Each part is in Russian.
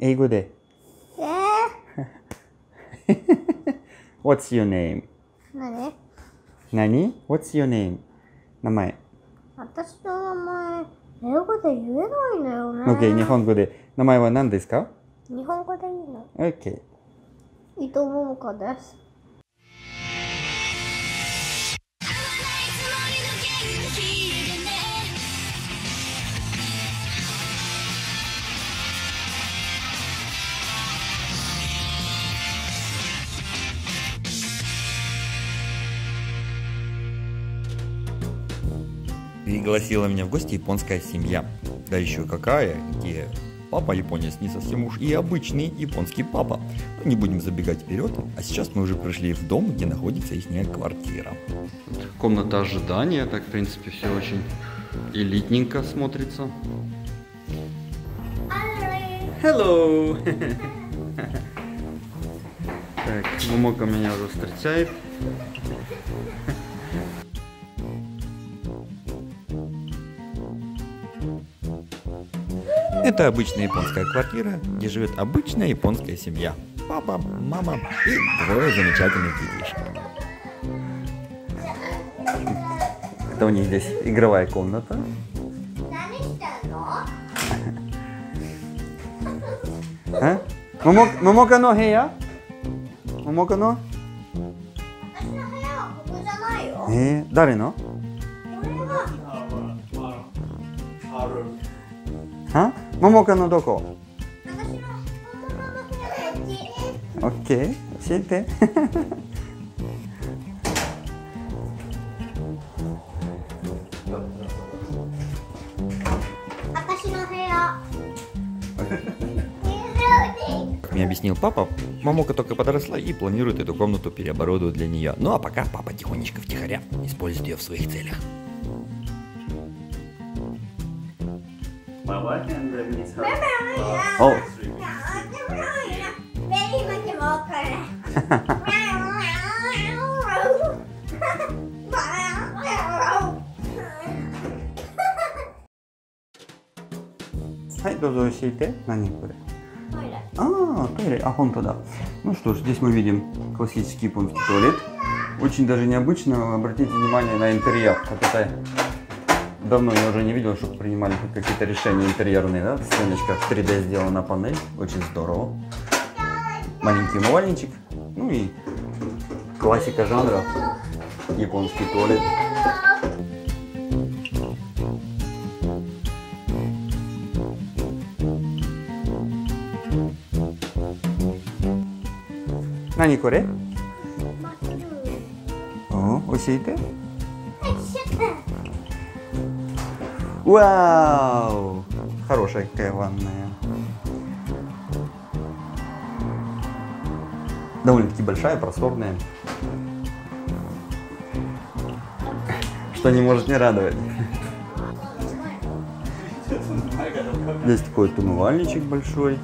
英語で。えー、What's your name? 何？何 ?What's your name? 名前。私の名前、英語で言えないんだよね。OK、日本語で。名前は何ですか？日本語でいいの ?OK。伊藤桃香です。Пригласила меня в гости японская семья. Да еще какая, где папа японец не совсем уж и обычный японский папа. Но не будем забегать вперед, а сейчас мы уже пришли в дом, где находится их квартира. Комната ожидания, так, в принципе, все очень элитненько смотрится. Hello! так, Момока меня уже встречает. Это обычная японская квартира, где живет обычная японская семья. Папа, мама и двое замечательных детишек. Это у них здесь игровая комната. 何してんのあもも桃香の部屋桃香の私の部屋はここじゃないよ。えー、誰の Мамока, ну до кого? Окей, сіди. Как мне объяснил папа, мамока только подросла и планирует эту комнату переоборудовать для нее. Ну а пока папа тихонечко втихаря использует ее в своих целях. My wife and uh, Miss her. おベリーマキもこれ。はいどうぞ教えて何これトイレ。 А, туалет. А, вон туда. Ну что ж, здесь мы видим классический японский туалет. Очень даже необычно. Обратите внимание на интерьер. Вот это давно я уже не видел, чтобы принимали какие-то решения интерьерные, да? Стеночка в 3D сделана панель. Очень здорово. Маленький умывальничек. Ну и классика жанра. Японский туалет. Нани коре? О, 教えて。 Вау! Хорошая какая ванная. Довольно-таки большая, просторная. Что не может не радовать. Здесь такой вот умывальничек большой.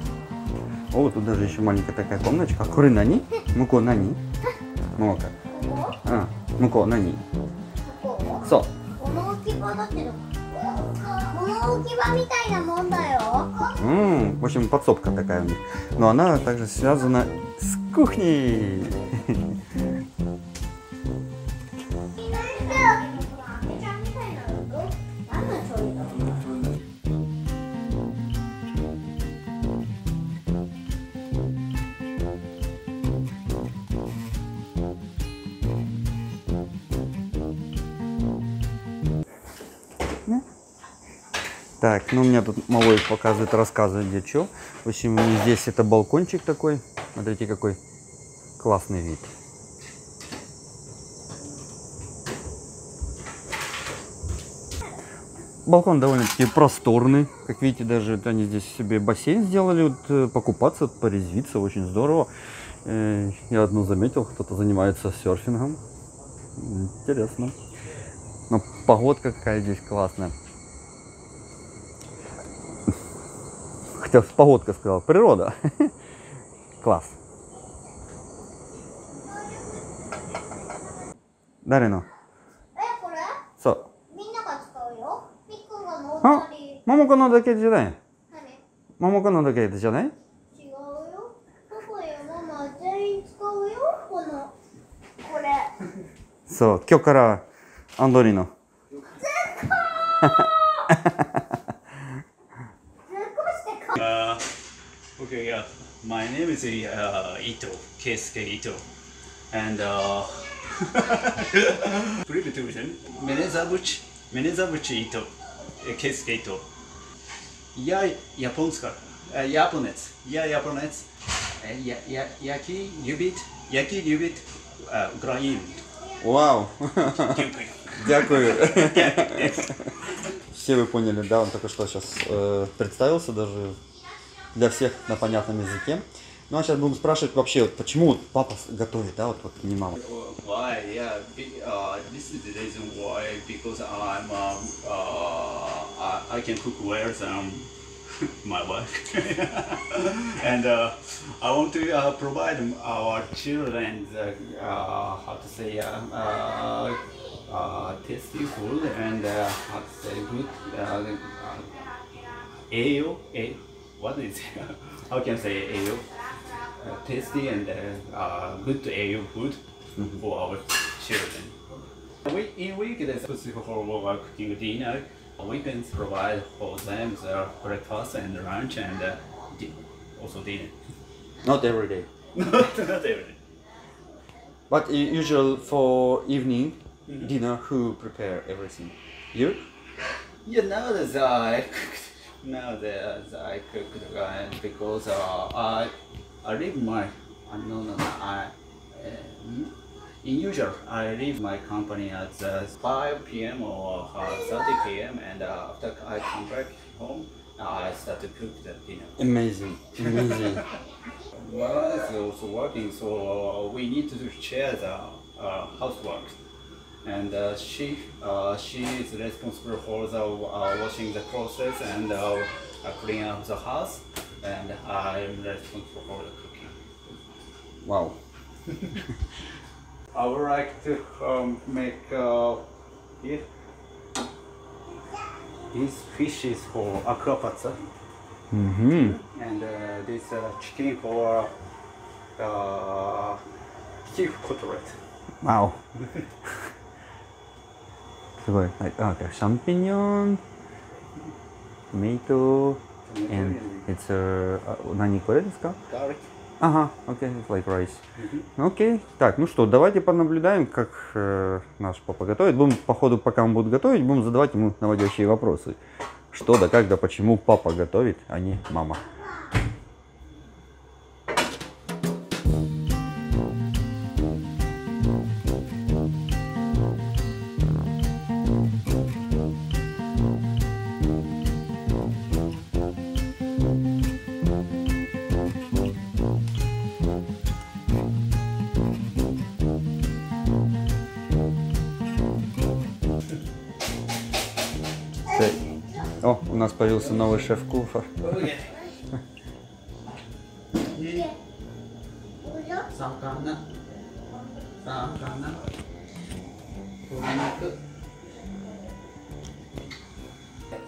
О, тут даже еще маленькая такая комнаточка. Куры нани? Муко нани? Мока. А, муко нани? ここ Со. 物置き場だけど。物置き場みたいなもんだよ。 М, В общем, подсобка такая у них. Но она также связана с кухней. Так, ну у меня тут малой показывает, рассказывает, где что. В общем, здесь это балкончик такой. Смотрите, какой классный вид. Балкон довольно-таки просторный. Как видите, даже вот они здесь себе бассейн сделали, вот, э, покупаться, порезвиться, очень здорово. Э, Я одну заметил, кто-то занимается серфингом. Интересно. Но погодка какая здесь классная. хотел погодка сказал, природа. Класс. 誰のえ、これそう。みんなが使うよ。みっくんがのあ、ももこのだけじゃない。ももこのだけじゃない違うよ。パパやママ全員使うよ。この、これ。そう、今日からアンドリの。全対 okay, yeah. My name is uh, Ito, Keisuke Ito. And uh, Preposition, Menezabuchi, Menezabuchi Ito, eh, Keisuke Ito. Я японская, японец, я японец, я, я, яки любит, яки любит э, Украину. Вау! Дякую. Дякую. Все вы поняли, да, он только что сейчас э, представился даже для всех на понятном языке. Ну а сейчас будем спрашивать вообще, вот почему вот папа готовит, да, вот, вот не мама. Why? Yeah, be, uh, this is the reason why because I'm um, uh, I, I can cook well than my wife, and uh, I want to uh, provide our children the, uh, how to say uh, uh, uh, tasty food and uh, how to say good uh, uh, ale, a, what is how can I say ale? uh, tasty and uh, uh, good AU food for our children. We, in weekdays, specific for our cooking dinner, we can provide for them the breakfast and lunch and uh, also dinner. Not every day. not, not every day. But usual for evening dinner, who prepare everything? You? Yeah, nowadays I cooked. Nowadays I cooked uh, because uh, I I leave my uh, no no no I uh, in usual I leave my company at uh, 5 p.m. or uh, 30 p.m. and uh, after I come back home I start to cook the dinner. Amazing, amazing. My wife is also working, so uh, we need to share the uh, housework. And uh, she uh, she is responsible for the uh, washing the clothes and uh, uh, cleaning up the house, and I'm responsible for the cooking. Wow. I would like to um, make uh, yeah, these fishes for aquapazza. Mm-hmm. and uh, this uh, chicken for uh, beef cutlet. Wow. すごい。はい。あ、okay. シャンピニオン、tomato, and it's a... а,何これですか Garlic. Ага, окей, it's like rice. Окей. Так, ну что, давайте понаблюдаем, как э, наш папа готовит. Будем, по ходу, пока он будет готовить, будем задавать ему наводящие вопросы. Что да как да почему папа готовит, а не мама. У нас появился новый шеф кухар.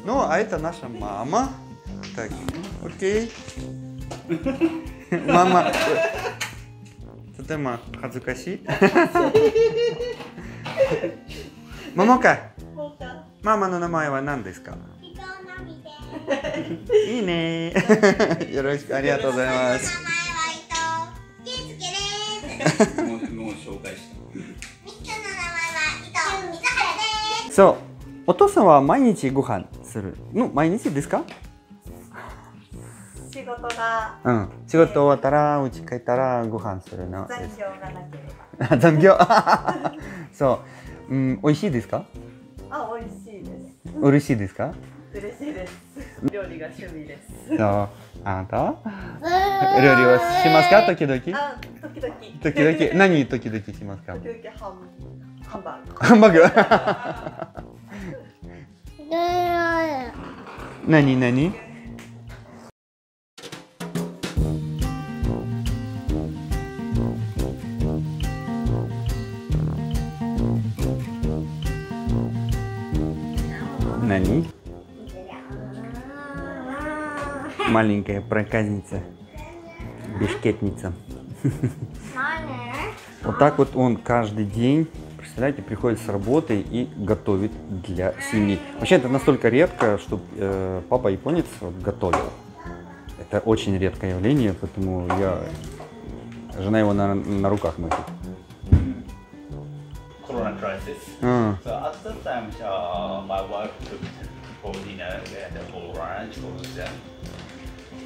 Ну, а это наша мама. Так, окей. Мама. Татема Хадзукаси. Мамока. Мама на намаева нанда искала. いいね。よろしくありがとうございます。名前は伊藤圭介ですもうもう紹介した。ミッキーの名前は伊藤水原ですそう。お父さんは毎日ご飯するの毎日ですか？仕事がうん。仕事終わったら、家帰ったらご飯するの残。業がなければ 残業。そう。うん、美味しいですか？あ美味しいです嬉しいですか？嬉しいです料理が趣味です。そう。あなた？料理はしますか？時々？あ時々。時々。何時々しますか？時々ハンハンバーグ。ハンバーグ。何何何？Маленькая проказница. Бешкетница. Вот так вот он каждый день Представляете, приходит с работы и готовит для семьи. Вообще это настолько редко, чтобы папа японец вот готовил. Это очень редкое явление, поэтому я жена его на, на руках носит. Corona crisis. А, So at that time, uh, my wife cooked for dinner and for lunch for them.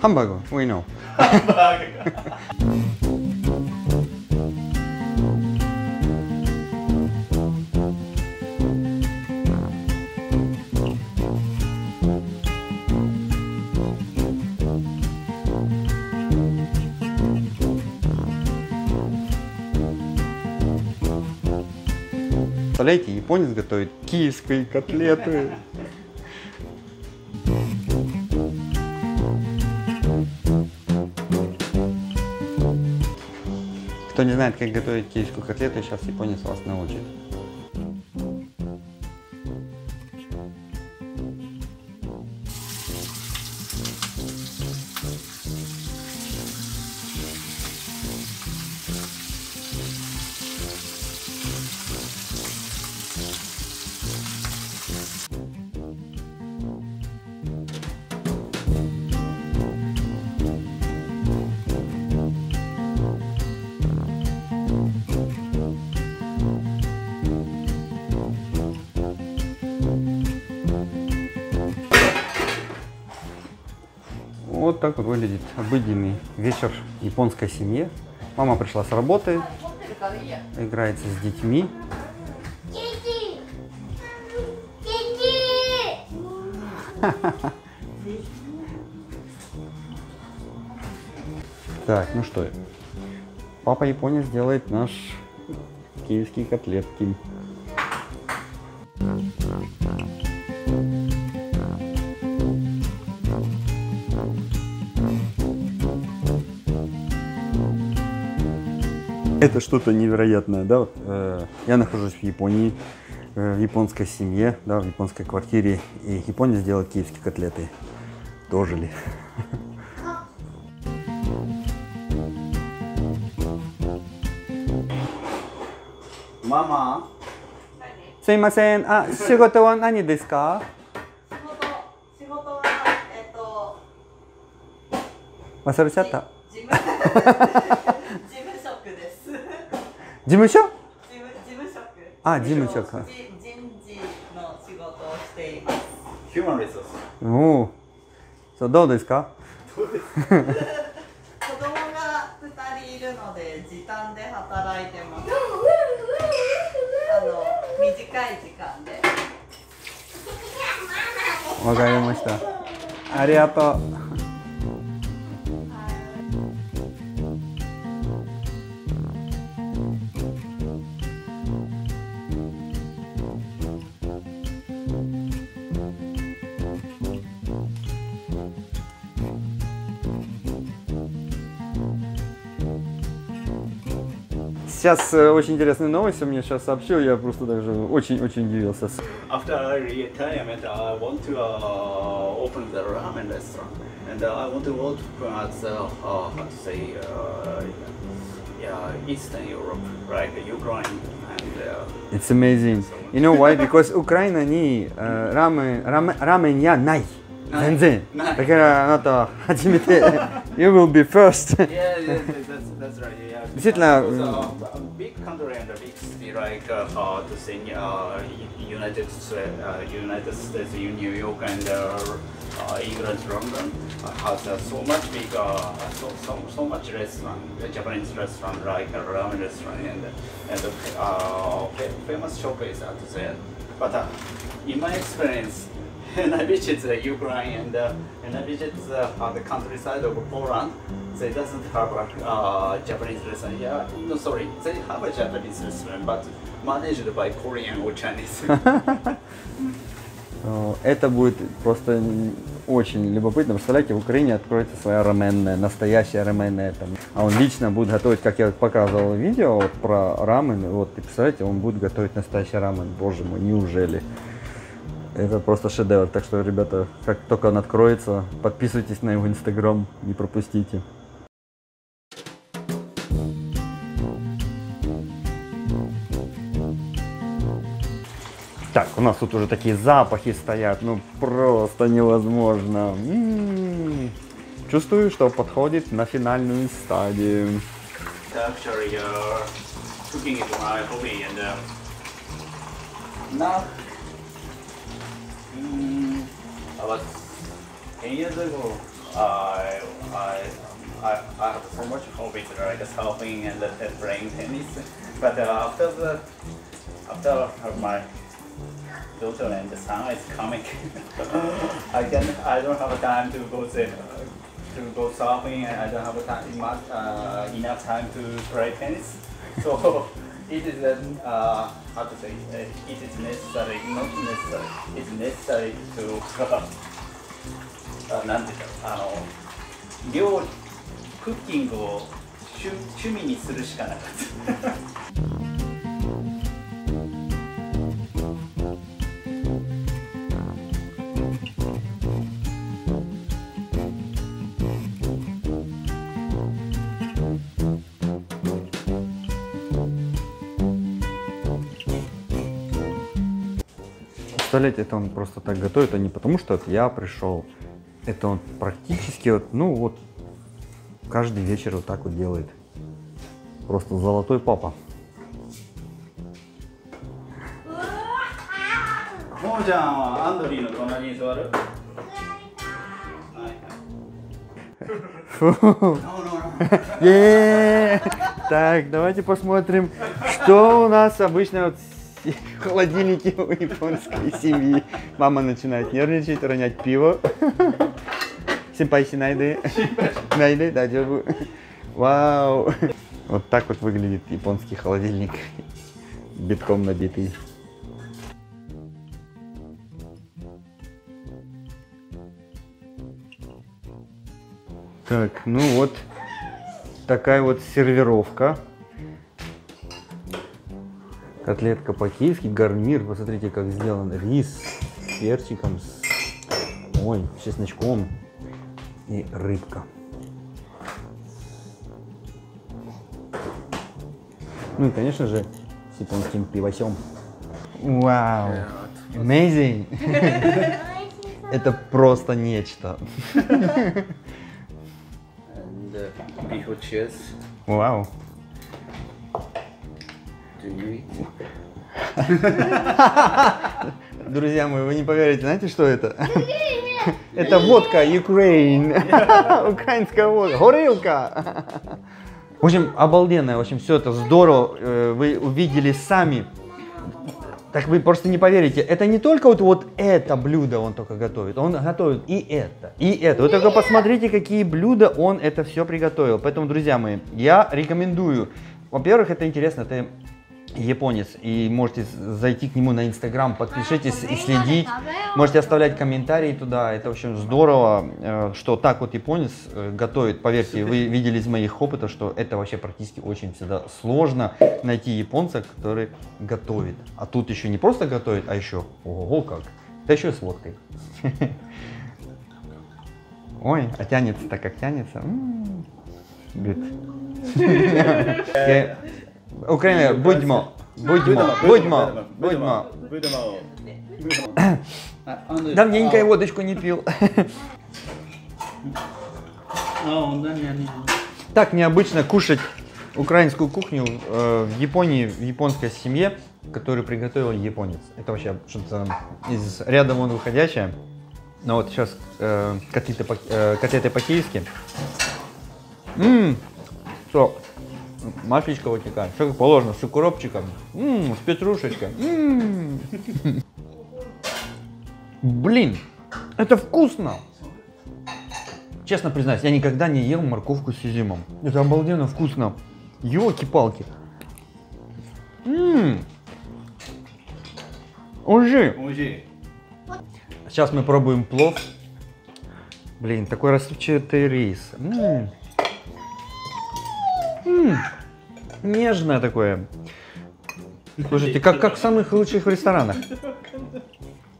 Хамбагу, we know. Представляете, японец готовит киевские котлеты. Кто не знает, как готовить киевскую котлету, сейчас японец вас научит. так выглядит обыденный вечер японской семье. Мама пришла с работы, играется с детьми. Дети! Дети! Так, ну что, папа Япония сделает наш киевские котлетки. Это что-то невероятное, да? Вот, э, я нахожусь в Японии, э, в японской семье, да, в японской квартире, и японец делает киевские котлеты. Тоже ли? Mama, すいません。あ、仕事は何ですか仕事仕事はえっ、と忘れちゃった。事務事務職です事事 務所？務事務職あ事務職人人事の仕事をしています human resource. おお。そう、どうですか？子供が2人いるので時短で働いてますあの短い時間でわかりました。ありがとう。Сейчас очень интересная новость, он мне сейчас сообщил, я просто даже очень-очень удивился. After I retirement, I want to uh, open the ramen restaurant, and I want to work as uh, how to say, uh, yeah, Eastern Europe, right, Ukraine. It's amazing. You know why? Because Украина не uh, рамен, рамен, рамен я най. 全然だからあなたは初めて You will be first yeah, yeah, that's, that's right, yeah. Действительно, Because, uh, a big country and a big city like uh, uh, to say uh, United States, uh, United States, in New York and uh, uh, England, London uh, has uh, so much big, uh, so, so so much restaurant, uh, Japanese restaurant like a ramen restaurant and and uh, fa- famous shop is out there. But uh, in my experience. And I visit uh, Ukraine and, uh, and I visit uh, the countryside of Poland. They doesn't have a uh, Japanese restaurant. Yeah, no, sorry, they have a Japanese restaurant, but managed by Korean or Chinese. Э, Это будет просто очень любопытно. Представляете, в Украине откроется своя раменная, настоящая раменная. Там. А он лично будет готовить, как я показывал видео вот, про рамен. Вот, и представляете, он будет готовить настоящий рамен. Боже мой, неужели? Это просто шедевр. Так что, ребята, как только он откроется, подписывайтесь на его инстаграм, не пропустите. Так, у нас тут уже такие запахи стоят, ну просто невозможно. М-м-м. Чувствую, что подходит на финальную стадию. Actually, uh, cooking is my hobby, and uh, now, about 10 years ago, I, I, I, I have so much hobbies like surfing and uh, playing tennis. But uh, after the, after my daughter and the son is coming, I can, I don't have a time to go there, to go surfing, and I don't have time, much, uh, enough time to play tennis. So it is um, uh, how to say, uh, it is necessary, not necessary, it's necessary to あなんていうかあの料理クッキングを趣趣味にするしかなかった。представлять, это он просто так готовит, а не потому, что вот я пришел. Это он практически вот, ну вот, каждый вечер вот так вот делает. Просто золотой папа. Так, давайте посмотрим, что у нас обычно вот холодильнике у японской семьи. Мама начинает нервничать, ронять пиво. Симпайси найды. Найды, да, дёргу. Вау. Вот так вот выглядит японский холодильник. Битком набитый. Так, ну вот такая вот сервировка. Котлетка по-киевски, гарнир. Посмотрите, как сделан рис с перчиком, с ой, с чесночком и рыбка. Ну и, конечно же, с японским пивосем. Вау! Amazing! Это просто нечто. Вау! Друзья мои, вы не поверите, знаете, что это? Это водка Ukraine. Украинская водка. Горилка. В общем, обалденная, в общем, все это здорово. э, Вы увидели сами. Так вы просто не поверите. Это не только вот, вот это блюдо он только готовит. Он готовит и это, и это. Вы только посмотрите, какие блюда он это все приготовил. Поэтому, друзья мои, я рекомендую. Во-первых, это интересно, это японец. И можете зайти к нему на Инстаграм, подпишитесь и следить. Можете оставлять комментарии туда. Это, общем, здорово, э, что так вот японец э, готовит. Поверьте, вы видели из моих опытов, что это вообще практически очень всегда сложно найти японца, который готовит. А тут еще не просто готовит, а еще, ого, как. Да еще и с водкой. Ой, а тянется так, как тянется. Good. Я- Украина, будьмо, будьмо, будьмо, будьмо. Будемо. Давненько я водочку не пил. Так необычно кушать украинскую кухню э, в Японии, в японской семье, которую приготовил японец. Это вообще что-то из ряда вон выходящее. Но вот сейчас э, котлеты, по- э, котлеты по-киевски. Ммм, что? Маслечко вытекает. Все как положено, с укропчиком, м-м, с петрушечкой. М-м. Блин, это вкусно! Честно признаюсь, я никогда не ел морковку с изюмом. Это обалденно вкусно. Елки-палки. Ммм. Ужи. Ужи. Сейчас мы пробуем плов. Блин, такой рассыпчатый рис. М-м. М-м, нежное такое. Слушайте, как, как в самых лучших ресторанах.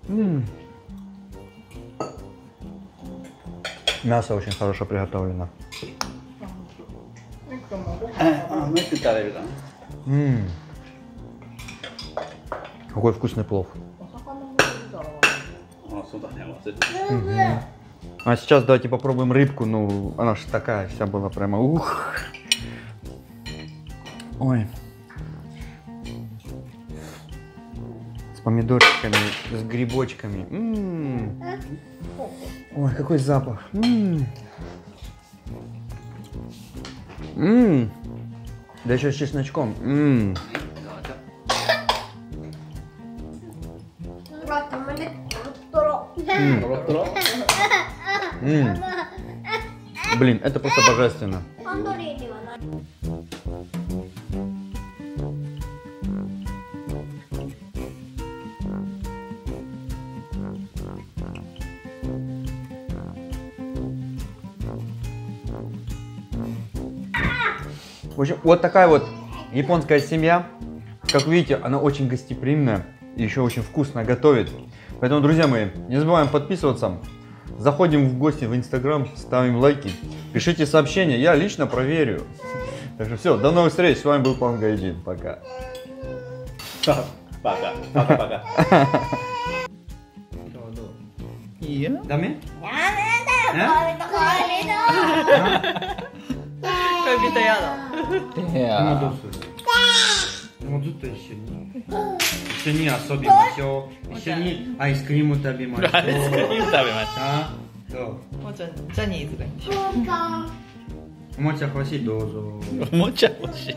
М-м. Мясо очень хорошо приготовлено. М-м. Какой вкусный плов. А сейчас давайте попробуем рыбку. Ну, она же такая вся была прямо. Ух! Ой. С помидорчиками, с грибочками. М -м -м. Ой, какой запах. М -м. М -м. Да еще с чесночком. М -м. М -м. Блин, это просто божественно. В общем, вот такая вот японская семья. Как видите, она очень гостеприимная и еще очень вкусно готовит. Поэтому, друзья мои, не забываем подписываться. Заходим в гости в Инстаграм, ставим лайки, пишите сообщения, я лично проверю. Так что все, до новых встреч, с вами был Пан Гайдин, пока. Пока, пока, пока. Дамы? Дамы, да, 恋人やだ。いやどうするもうずっと一緒に一緒に遊びましょう。一緒にアイスクリーム食べましょう。アイスクリーム食べましょう。う。もうちょジャニーズが。いいんでしょ交換おもちゃ欲しいどうぞ。おもちゃ欲しい。